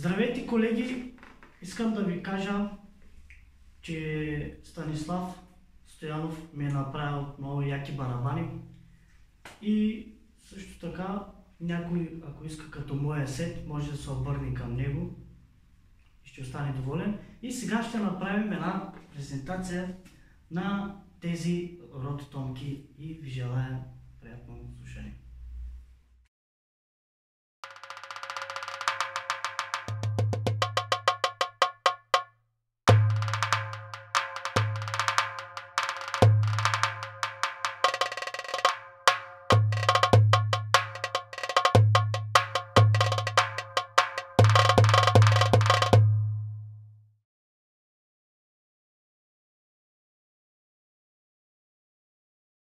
Здравейте, колеги! Искам да ви кажа, че Станислав Стоянов ми е направил много яки барабани и също така някой, ако иска като моя сет, може да се обърне към него и ще остане доволен. И сега ще направим една презентация на тези родотомки и ви желая приятно слушане.